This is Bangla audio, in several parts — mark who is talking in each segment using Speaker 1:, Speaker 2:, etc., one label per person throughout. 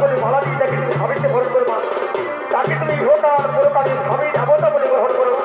Speaker 1: বলে ভালাটি তাকে তুমি ভাবিতে গ্রহণ করবা তাকে তুমি ইহকাল পুরকালের স্বামী দেবতা বলে গ্রহণ করো।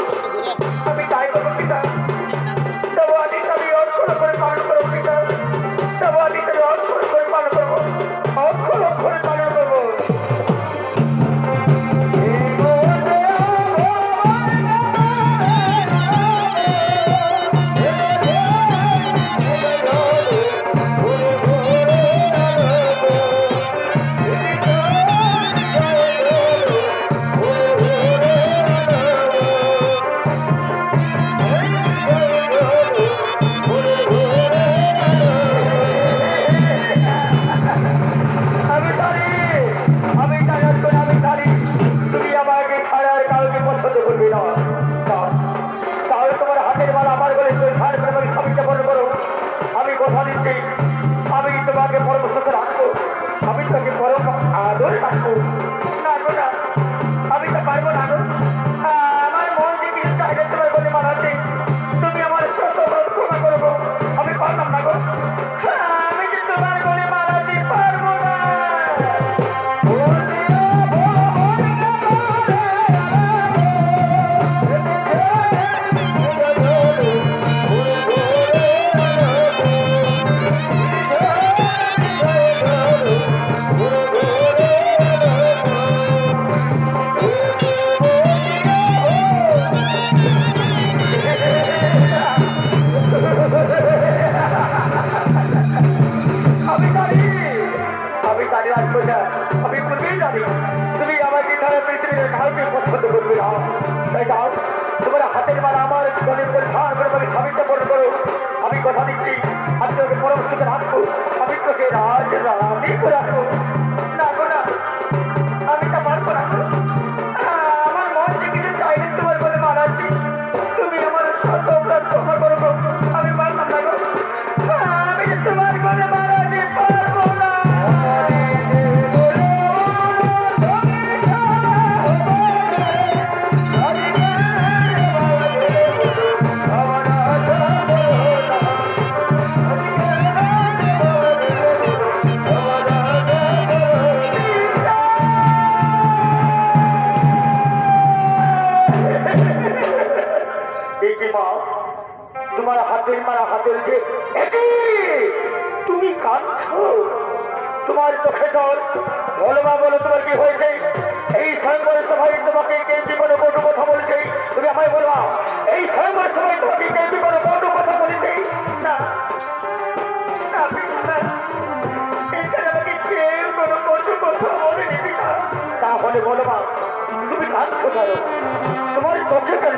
Speaker 1: করে হাতের বার আমার জীবনের উপরে ধার করে আমি সাবিত্য পূরণ করো। আমি কথা দিচ্ছি আজকে তোকে পরবর্তীতে রাখব আমি রাজ রাখব। বলো মা, বলো তোমার কি হয়েছে? এই স্বয়ংবর সভায় তোমাকে কে জীবনে বড় কথা বলছে? তুমি আমায় বলো এই স্বয়ংবর সভায় তোমাকে কে জীবনে বড় কথা বলেছে? না তাহলে বলো মা, তুমি কাজ কোথায় তোমার চোখে কেন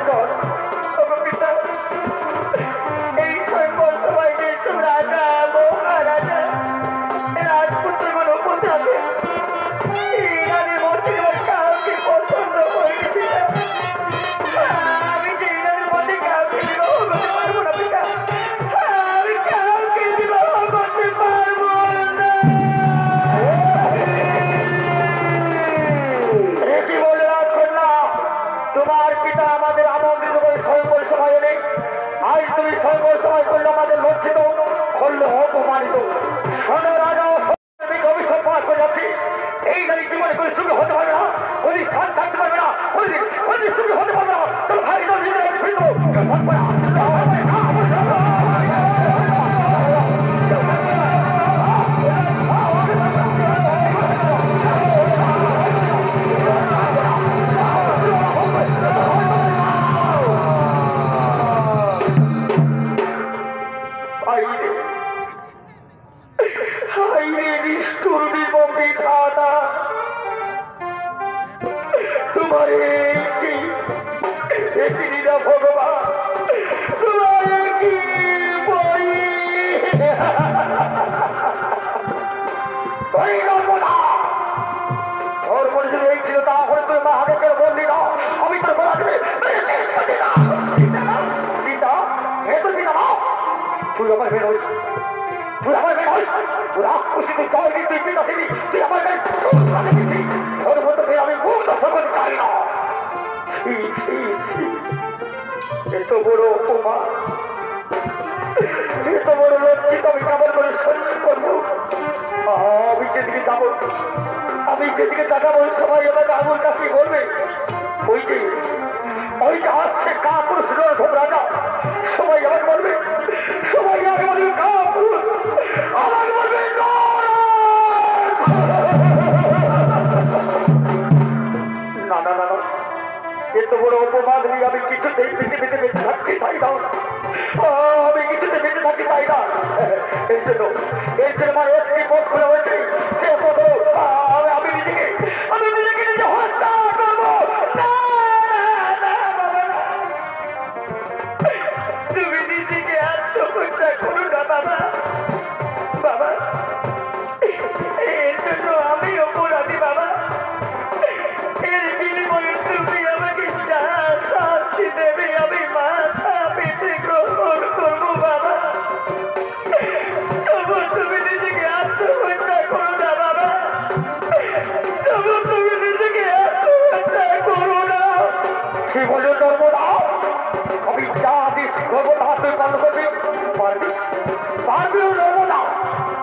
Speaker 1: তুই বন্ধ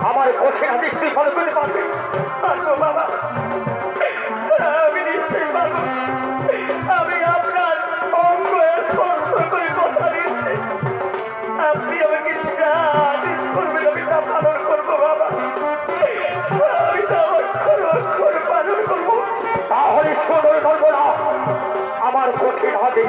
Speaker 1: আমার কঠিন আদেশ তুই আমি নিশ্চয়ই পারব। আমি যা আদেশ করবেন পালন করব বাবা। আমি পালন করব। তাহলে শোনো ধরবো না। আমার কঠিন হাতে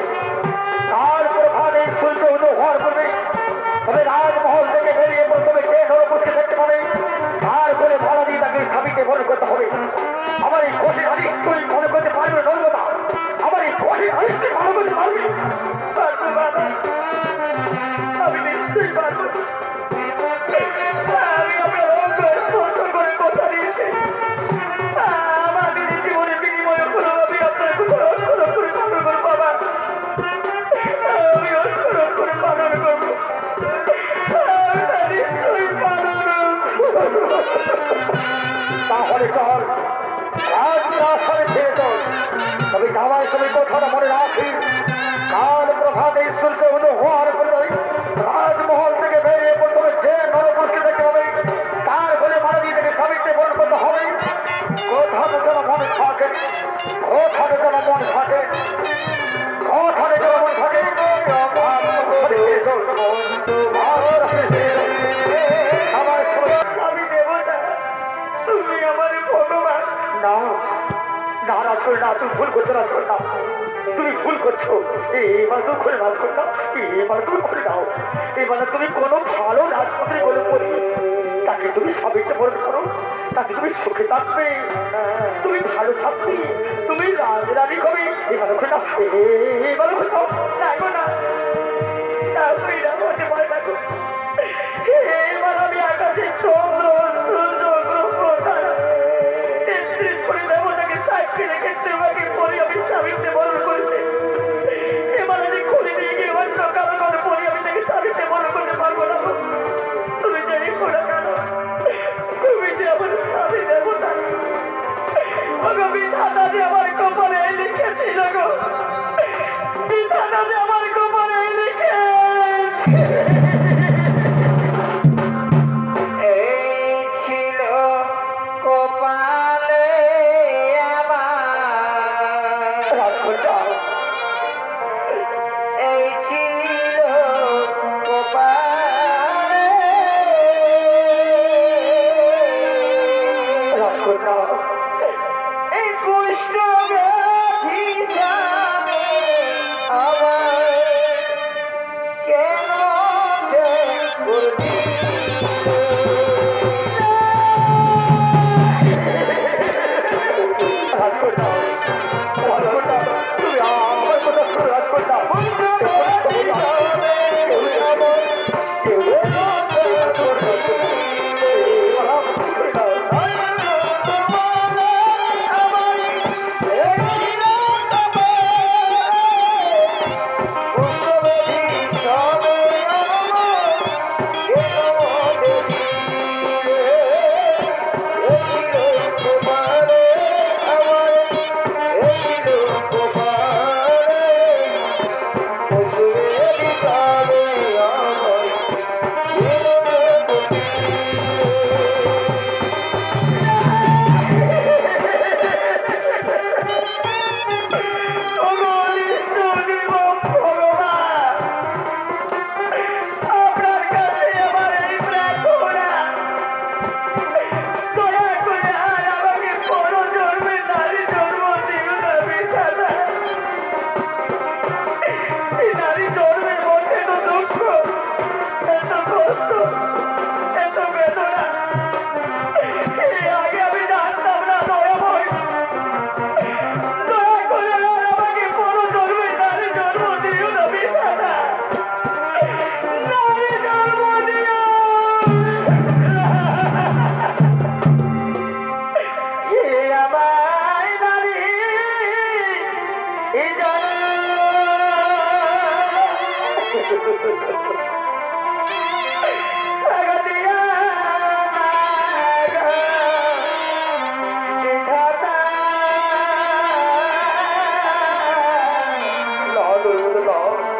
Speaker 1: এবার তো খুলে বার করে দাও, এবার তো খুলে দাও। এবার তুমি কোনো ভালো রাজপথে বলে পড়ি তাকে তুমি সবাইটা বরণ করো, তাকে তুমি সুখে থাকবে। তুমি ভালো থাকবে, তুমি রাজ রাজরানী হবে। এবার খুলে দাও, এবার খুলে দাও। চাইব না। তারপরে না হতে পারে না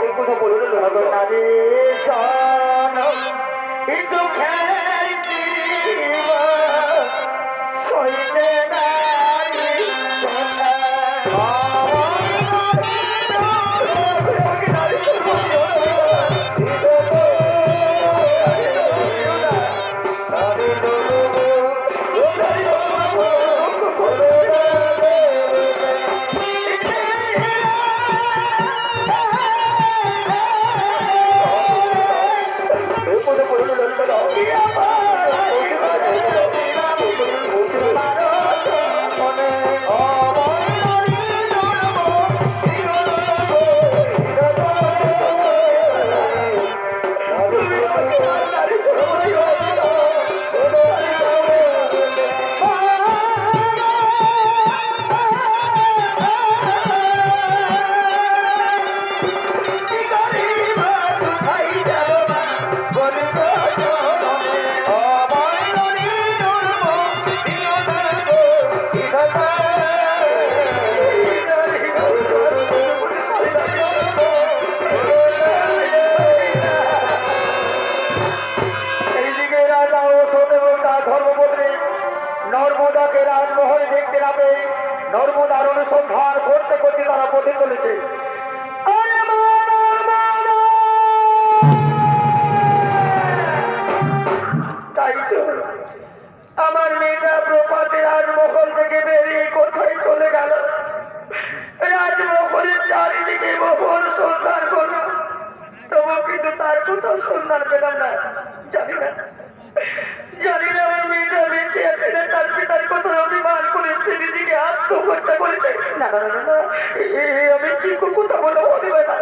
Speaker 1: এই কথা বলুন না কেউ করতে না না আমি কি কথা বলব হতে পারে না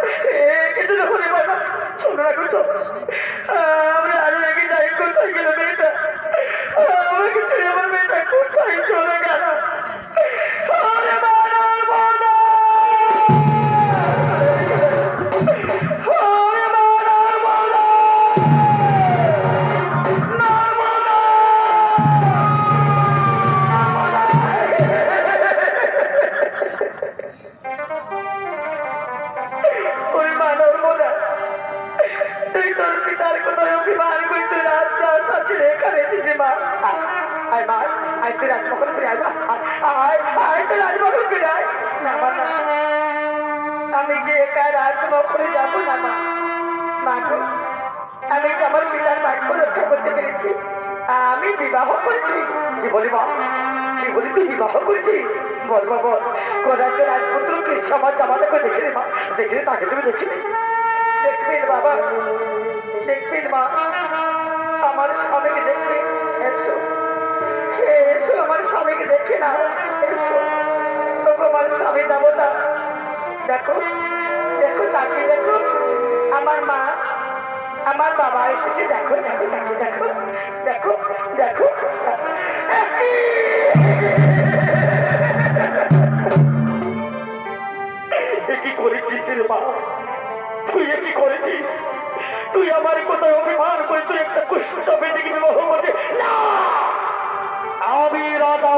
Speaker 1: কিছু না হতে পারে না শোনো না করছ আমরা আরও আগে যাই, কোথায় গেল মেয়েটা? আমাকে ছেড়ে আমার মেয়েটা কোথায় চলে গেল? দেখবেন বাবা, দেখবেন মা, আমার স্বামীকে দেখবে এসো। এসো, আমার স্বামীকে দেখে না এসো। আমার স্বামী দেবতা, দেখো দেখো তাকে দেখো। আমার মা, আমার বাবা এসেছে, দেখো দেখো দেখো দেখো দেখো দেখো। করেছিস রে মা তুই কি করেছিস? তুই আমার কোথায় অভিমান করে তুই একটা কুষ্ঠ বেদিকে বিবাহ করতে না! আমি রাধা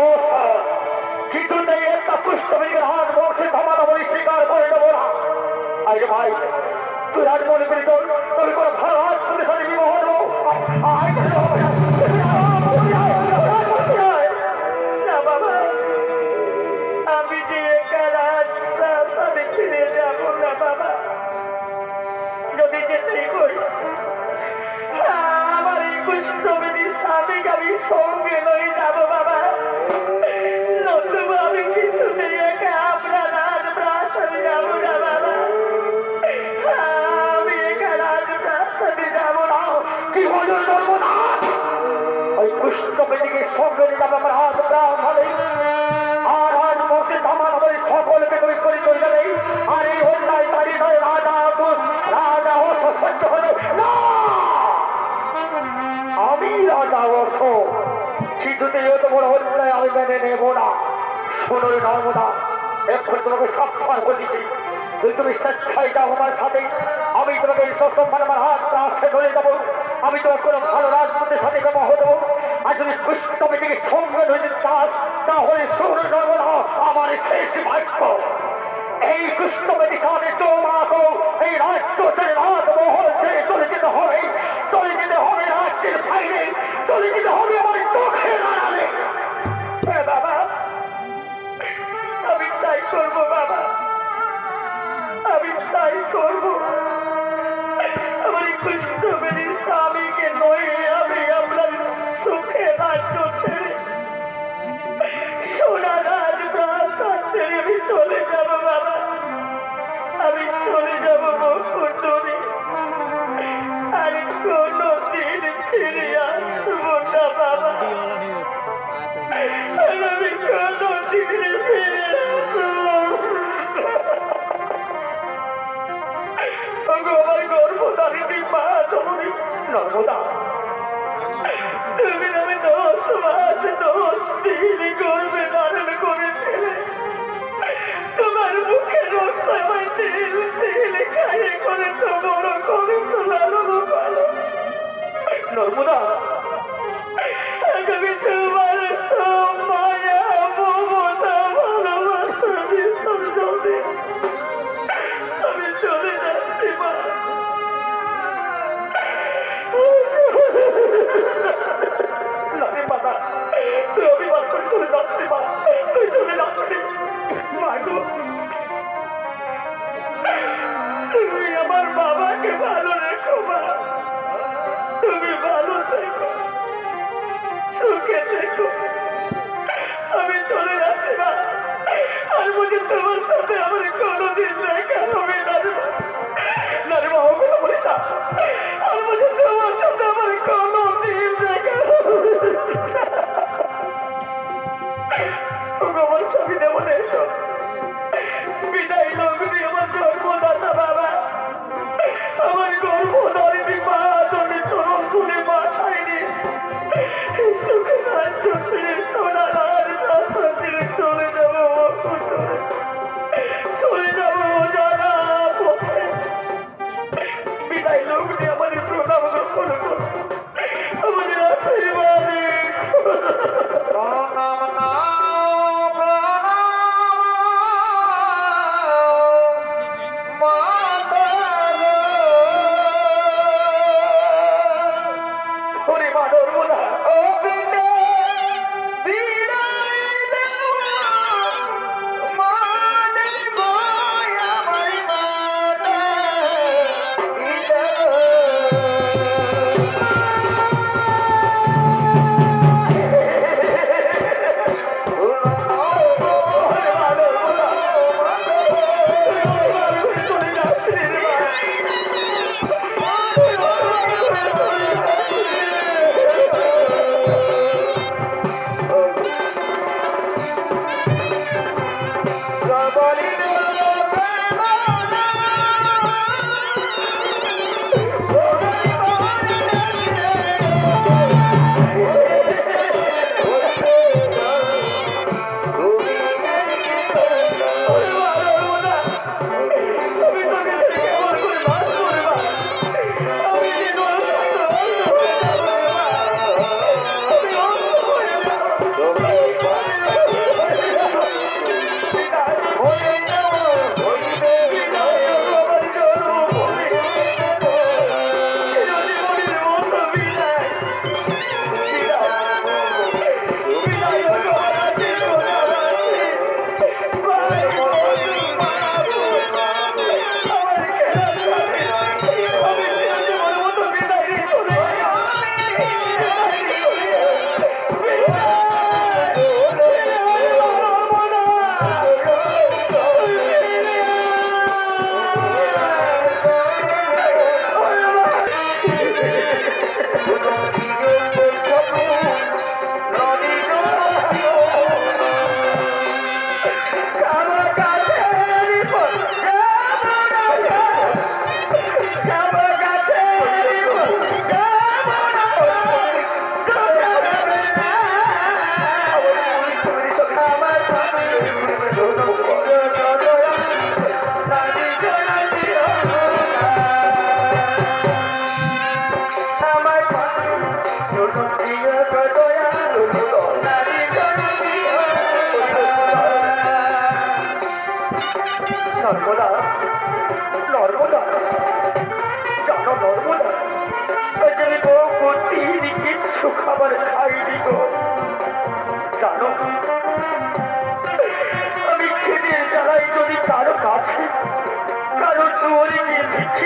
Speaker 1: কিছুতেই একটা কুষ্ঠ বেদিকের হাত বক্সে থামানো বলে স্বীকার করে নেব না। আরে ভাই, তুই আর তোর কোনো ভালো কিছুতে হতো বড় আমি মেনে নেব না। পুনরে নর্মদা এরপরে তোমাকে সবসময় বলেছি যদি তুমি স্বেচ্ছায় যাও আমার সাথে, আমি তোমাকে সসম্মান আমার হাত রাস্তায় ধরে দেবো আমি তোমার কোনো ভালো রাজপুতের সাথে জমা হতো আর যদি তুমি থেকে সংগ্রহ হয়ে চাস, তাহলে সৌর নর্মদা আমার শেষ ভাগ্য। এই কৃষ্ণ মেডিসানের জমা এই রাজ্য রাজমহল ছেড়ে চলে যেতে হবে। রাজ্যের বাইরে চলে যেতে হবে আমার চোখের আড়ালে। বাবা, আমি তাই করব বাবা। আমি তাই করব। আমার স্বামীকে নয় আমি আপনার সুখে রাজ্য ছেড়ে, সোনা রাজ প্রাসাদ ছেড়ে আমি চলে যাব বাবা। আমি চলে যাব বকুটনি আর কোনো দিন ফিরে আসব আমি কোনো দিন ফিরে আসব আমার গর্ভধারিণী তোমার মুখে রক্ত আমায় তেল তেল খাইয়ে বড় করেছ লালন পালন নর্মদা আমি তোমার সব সুখে থেকো আমি চলে যাচ্ছি, মা আর আমার কোনোদিন দেখা হবে না রে। না মা ও কথা না আর মুঝে তোমার সাথে আমার কোনোদিন দেখা হবে না। আমার স্বামী এসো বিদায়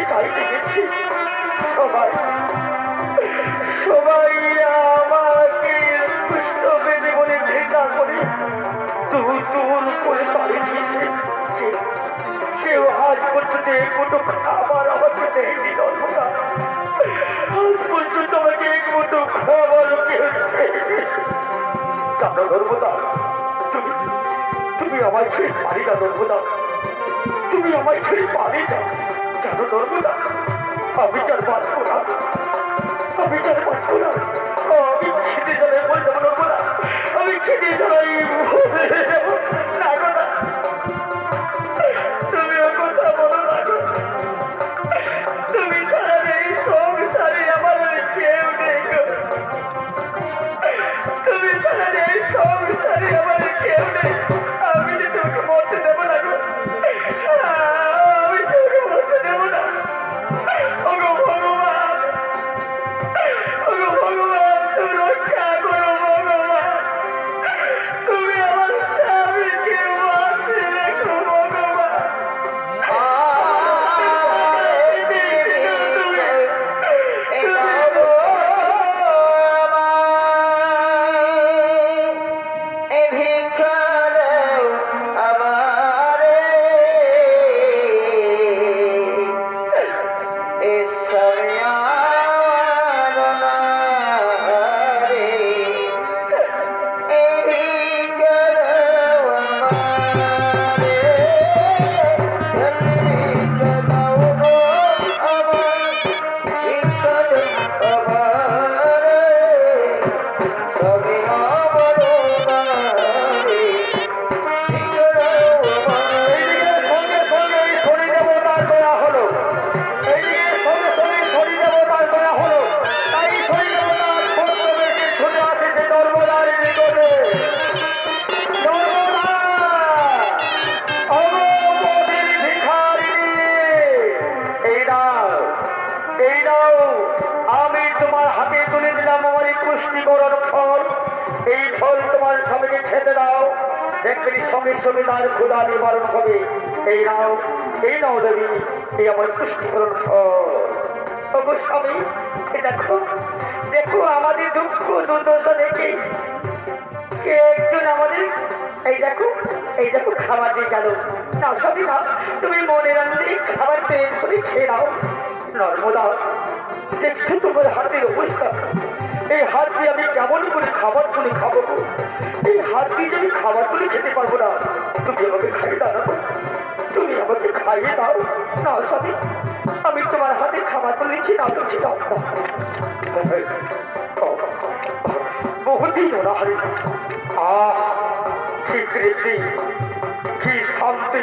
Speaker 1: চাইতে গেছি সবাই সবাই আমাকে বেঁধে বলে ঘৃণা করে দূর দূর করে তুমি তুমি আমায় ছেড়ে পারি না। তুমি আমায় ছেড়ে পারি না জানো নর্মদা, আমি যার বাঁচবো না আমি যার বাঁচবো না আমি খেতে যাবে বলতে পারব না আমি খেতে যাই না গো। দিয়ে গেল। না সবই না তুমি মনে রাখলে খাবার পেয়ে করে খেয়ে নাও। নর্মদা, দেখছ তোমার হাতের অবস্থা। এই হাত দিয়ে আমি কেমন করে খাবার তুলে খাব এই হাত দিয়ে আমি খাবার তুলে খেতে পারব না, তুমি আমাকে না গো। তুমি আমাকে খাইয়ে দাও। না সবই আমি তোমার হাতে খাবার তুলেছি, না, তুমি দাও। বহুদিন ওরা হারে আহ, ঠিক তৃপ্তি কি শান্তি।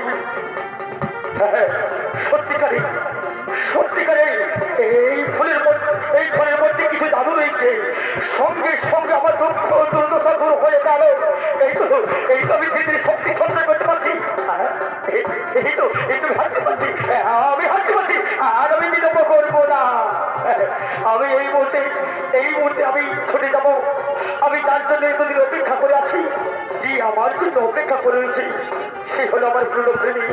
Speaker 1: সত্যিকারে সত্যিকারে এই মধ্যে, এই ফলের মধ্যে কিছু দাদু রয়েছে। সঙ্গে সঙ্গে আমার দুর্দশা দূর হয়ে গেল। এই তো এই তো আমি ধীরে শক্তি সঞ্চয় করতে পারছি। হ্যাঁ, আমি হাঁটতে পারছি হ্যাঁ, আর আমি বিলম্ব করব না হ্যাঁ, আমি এই মুহূর্তে এই মুহূর্তে আমি ছুটে যাব আমি তার জন্য এতদিন অপেক্ষা করে আছি যে আমার জন্য অপেক্ষা করে রয়েছে সে হলো আমার পুরনো প্রেমী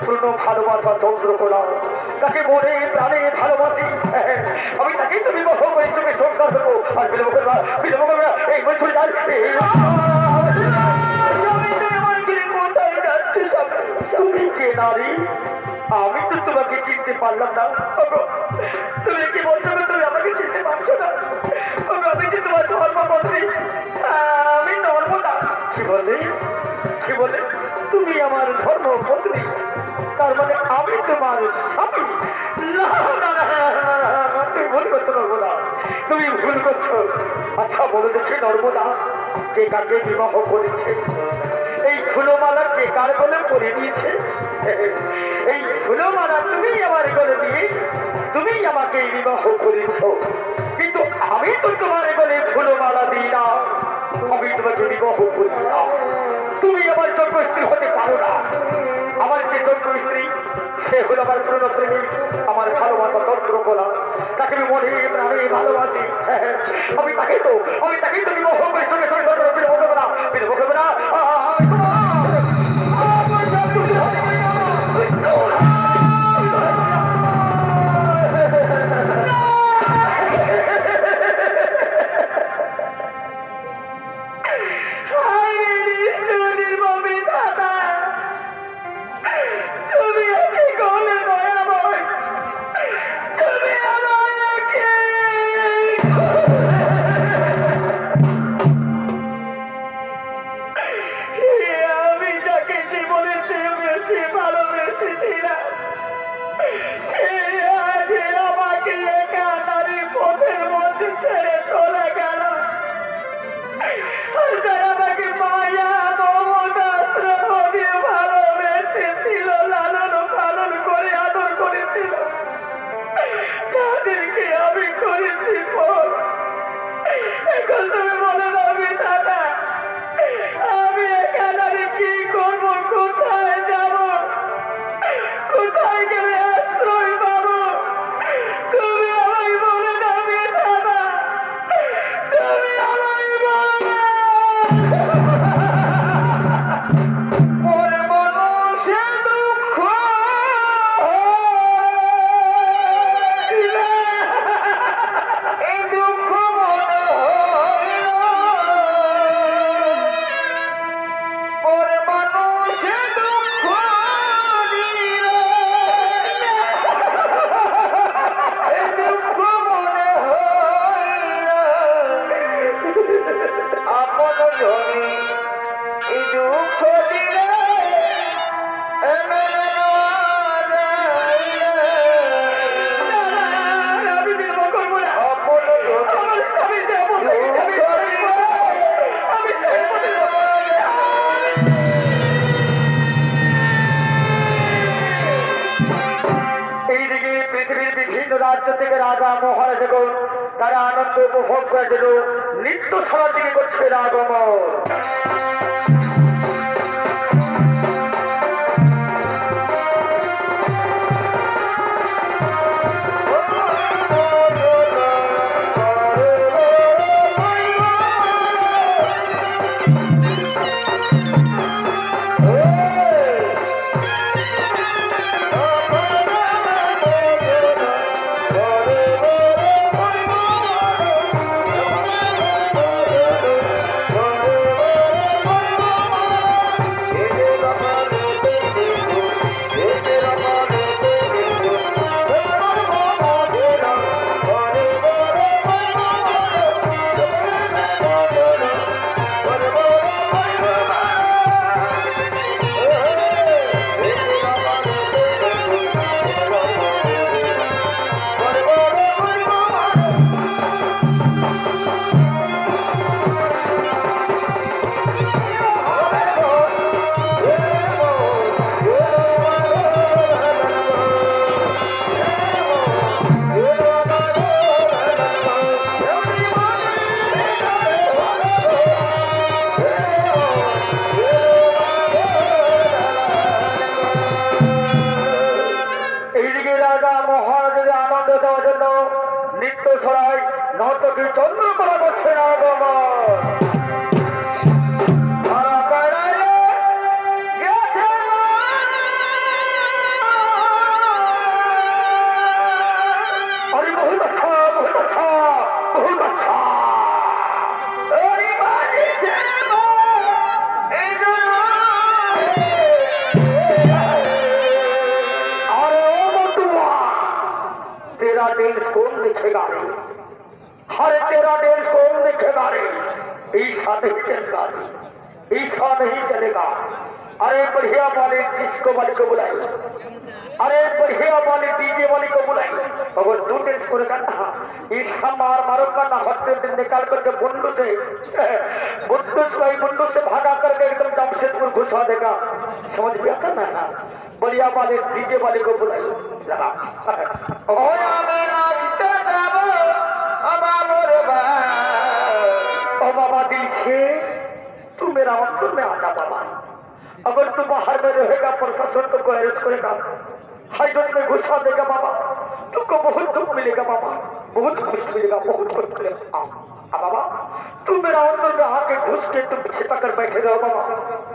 Speaker 1: পুরনো ভালোবাসা চন্দ্রকোলা তাকে মনে প্রাণে ভালোবাসি হ্যাঁ, আমি তাকেই তো বিবাহ করে চোখে সংসার করব আর বিলম্ব করব বিলম্ব করব এই বই চলে কোথায় যাচ্ছ? তুমি কে নারী? আমি তো তোমাকে চিনতে পারলাম না। তুমি কি বলছো গো, তুমি আমাকে চিনতে পারছ না? আমি কি তোমার ধর্মপত্নী আমি নর্মদা। কি বলে কি বলে তুমি আমার ধর্মপত্নী তার মানে আমি তোমার স্বামী। না না না, না, না, না, না, তুমি ভুল করছ নর্মদা। তুমি ভুল করছ। আচ্ছা বলে দেখি নর্মদা কে কাকে বিবাহ করেছে? এই ফুলমালা কে কার বলে পরে দিয়েছে? এই ফুলমালা তুমি আমার গলে দিয়ে তুমি আমাকে বিবাহ করেছ। কিন্তু আমি তো তোমার গলে ফুলমালা দিই না। আমি তোমাকে বিবাহ করি না। তুমি আমার যোগ্য স্ত্রী হতে পারো না। আমার যে যোগ্য স্ত্রী সে হলো আমার পুরনো প্রেমী আমার ভালোবাসা তন্ত্র কলা তাকে আমি মনে প্রাণে ভালোবাসি আমি তাকেই তো আমি তাকেই তুমি বিবাহ করে সঙ্গে সঙ্গে বিবাহ করবে না বিবাহ করবে না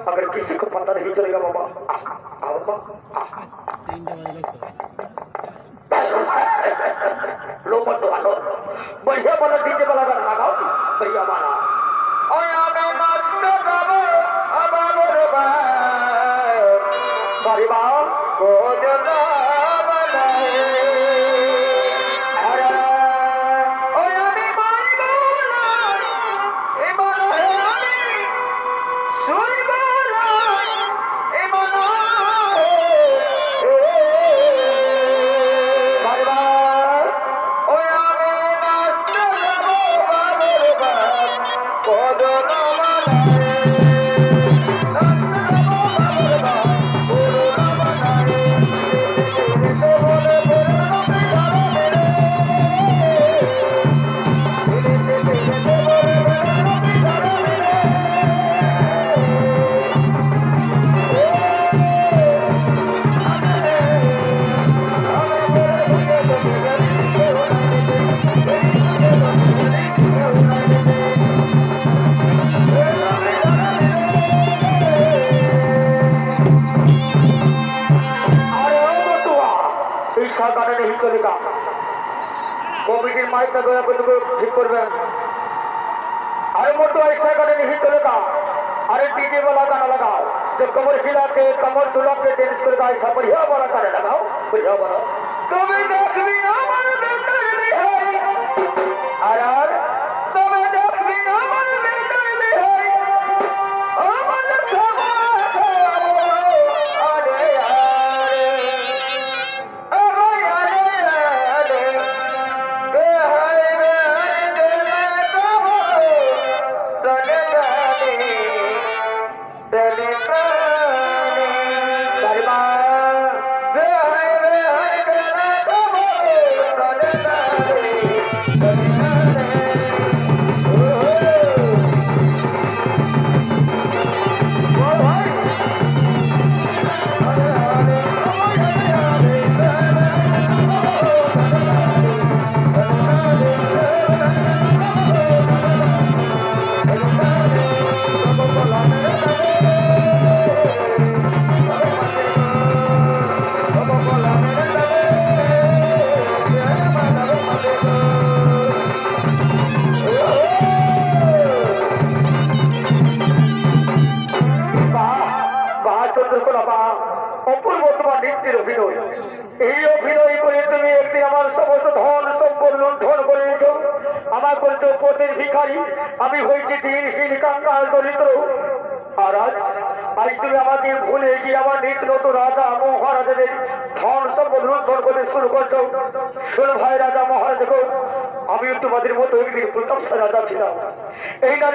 Speaker 1: अगर
Speaker 2: किसी को पता नहीं चलेगा बाबा মাইকটা দয়া করে তুমি ঠিক করবেন अरे मोटू ऐसा गाना नहीं चलेगा अरे डीजे वाला गाना लगाओ जो कमर हिला के कमर दुला के डांस करेगा ऐसा बढ़िया वाला गाना लगाओ बढ़िया वाला तुम्हें देखनी अमर बेदर्दी है अरे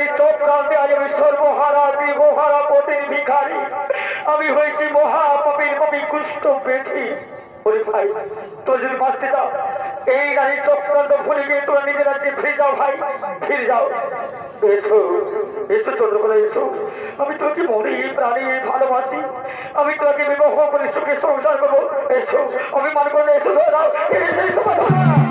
Speaker 2: নারী চোখ প্রান্তে আজ আমি সর্বহারা পতির ভিখারি। আমি হয়েছি মহাপাপীর পাপী কুষ্ঠ এসো আমি তোকে মনে প্রাণী ভালোবাসি। আমি তোকে বিবাহ করে সুখে সংসার করব। এসো আমি মান করে এসো দাও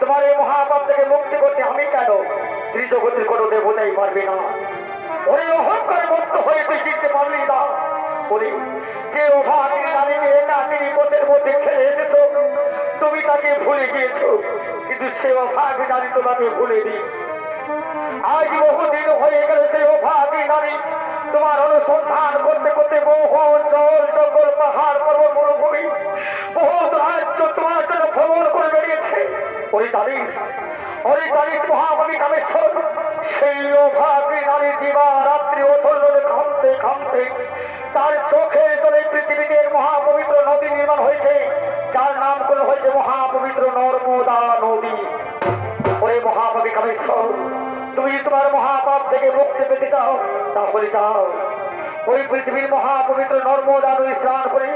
Speaker 1: তোমার এই মহাপাপ থেকে মুক্তি করতে আমি কেন? ত্রিজগতের কোনো দেবতাই পারবে না। ওই অহংকার মুক্ত হয়ে তুই চিনতে পারলি না। ওরে যে অভাগী নারীকে তাকে ভুলে গিয়েছো, কিন্তু সে অভাগী নারী তোমাকে ভুলেনি আজ বহুদিন হয়ে গেল সেই অভাগী নারী তোমার অনুসন্ধান করতে করতে বহু জল, জঙ্গল, পাহাড়, পর্বত মরুভূমি বহু রাজ্য তোমার জন্য ভ্রমণ করে বেরিয়েছে ওই জানিস ওই জানিস মহাকবি কামেশ্বর, সেই অভাগী নারী দিবা রাত্রি অথর্ব খামতে খামতে তার চোখের জলে পৃথিবীতে মহাপবিত্র নদী নির্মাণ হয়েছে, যার নাম করে হয়েছে মহাপবিত্র নর্মদা নদী। ওরে মহাপাপী কামেশ্বর তুমি তোমার মহাপাপ থেকে মুক্তি পেতে চাও, তাহলে চাও। ওই পৃথিবীর মহাপবিত্র নর্মদা নদী স্নান করে,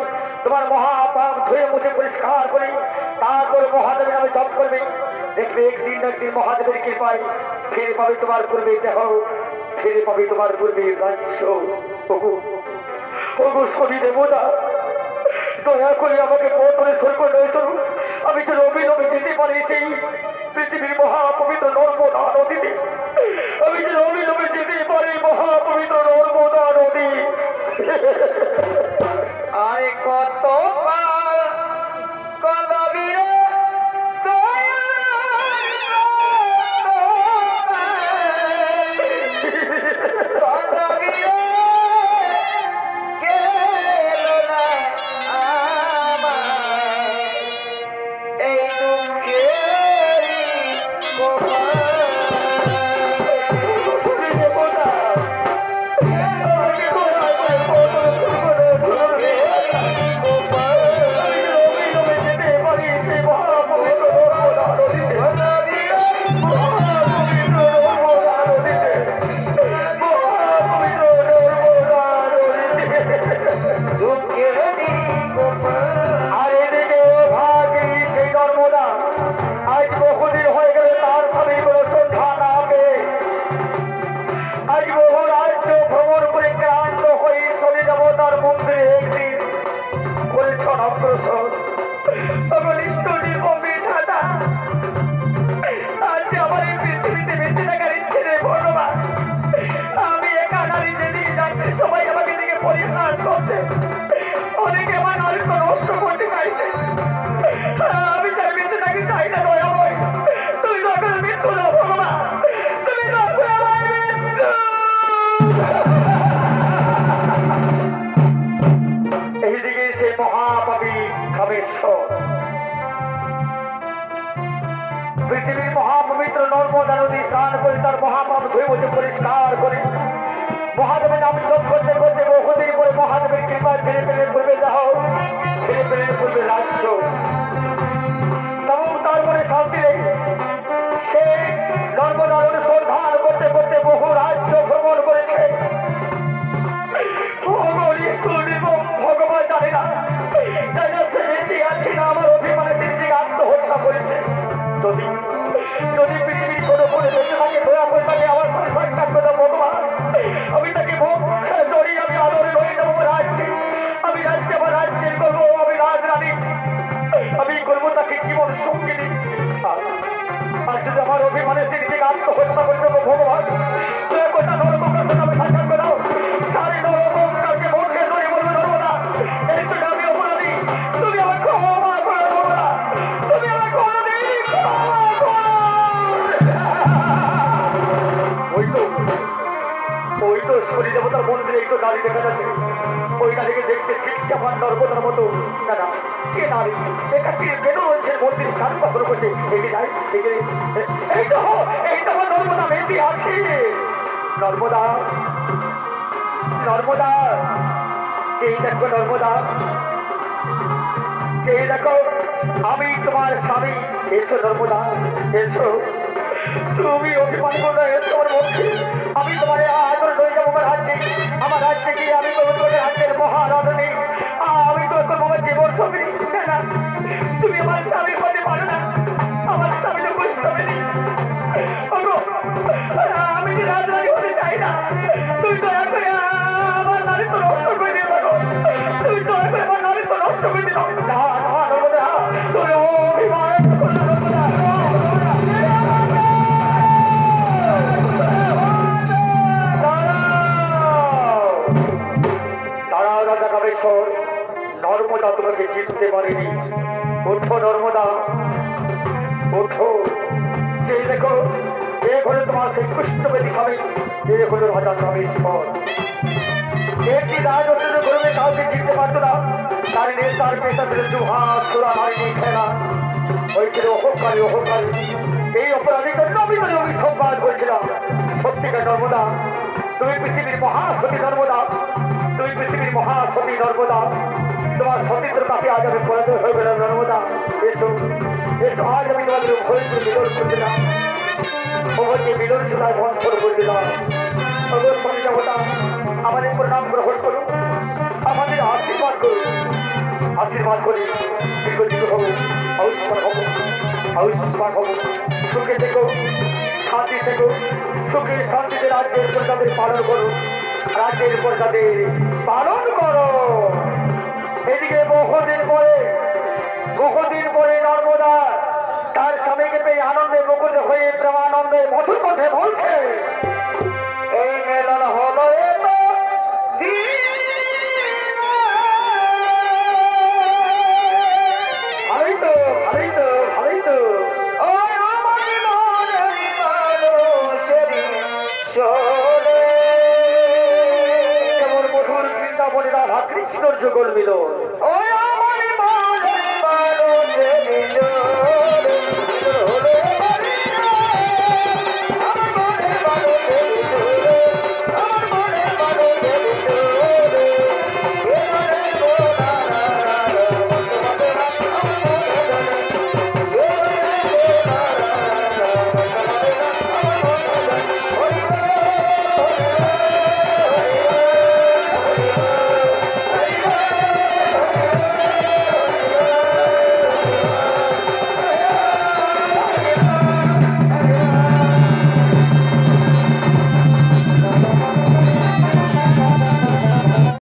Speaker 1: তোমার মহাপাপ ধুয়ে মুছে পরিষ্কার করে, তারপর মহাদেবের নামে জপ করবে। দেখবে একদিন একদিন মহাদেবের কৃপায় ফিরে পাবে তোমার পূর্বে দেহ, ফিরে পাবে তোমার পূর্বে রাজ্য। ওগো দেবতা, দয়া করে আমাকে সই করে রয়েছ আমি যেন অবিলম্বে যেতে পারি সেই পৃথিবীর মহাপবিত্র নর্মদা নদীতে আমি যেন অবিলম্বে যেতে পারি মহাপবিত্র নর্মদা নদী।
Speaker 2: আরে কত
Speaker 1: ওই ওই গাড়ি দেখা যাচ্ছে। ওইটা থেকে দেখতে যেমন নর্মদার মতো। না কে নারী? এটা কি? বেনু রয়েছে মন্দির কান পাথর করছে এগিয়ে যায় এগিয়ে এই তো এই তো নর্মদা বেশি আছে। নর্মদা নর্মদা সেই দেখো নর্মদা সেই দেখো, আমি তোমার স্বামী। এসো নর্মদা, এসো। তুমি অভিমান করো এসো আমি তোমার আদর আমার রাজ্যে আমার রাজ্যে গিয়ে আমি তো তোমার রাজ্যের মহারাজনী আমি তো এখন আমার জীবন সঙ্গী না তুমি আমার স্বামী হতে পারো না আমার স্বামী তো বুঝতে ওগো, আমি যে রাজরানী হতে চাই না তুই তো এখন আমার নারী তো নষ্ট করে দিয়ে থাকো তুই তো এখন আমার নারী তো নষ্ট করে দিয়ে থাকো না না নর্মদা চিনতে পারেনি। ওঠো নর্মদা। ওঠো সেই দেখো এ হলো তোমার সেই কৃষ্ণবেদী স্বামী। এ হলো রাজা কামেশ্বর একটি রাজ অত্যন্ত গরমে কাউকে চিনতে পারতো না? তার নেতার পেশা ছিল জুহা সুরা হারিয়ে খেলা। ওই ছিল অহংকারী অহংকারী। এই অপরাধীর জন্য আমি তাদের অভিসম্পাদ করেছিলাম সত্যিকার নর্মদা, তুমি পৃথিবীর মহাসতী নর্মদা। তুমি পৃথিবীর মহাসতী নর্মদা। তোমার কাছে আজ আমি পরাজয় হয়ে গেলাম নর্মদা? এসো এসো, আজ আমি তোমাদের ভয়কে মিলন করে দিলাম ওকে মিলন সুদায় বন্ধন করে দিলাম অগর স্বামী দেবতা, আমাদের প্রণাম গ্রহণ করুন আমাদের আশীর্বাদ করুন আশীর্বাদ করি দীর্ঘজীব হব আয়ুষ্মান হব আয়ুষ্মান হব সুখে থেকো, শান্তি থেকো। সুখে শান্তিতে রাজ্যের প্রজাদের পালন করো। রাজ্যের প্রজাদের পালন করো। এদিকে বহুদিন পরে বহুদিন পরে নর্মদা তার স্বামীকে পেয়ে আনন্দে মুকুল হয়ে প্রেমানন্দে মধুর পথে বলছে, এই মেলন হলো কৃষ্ণর যুগল মিলন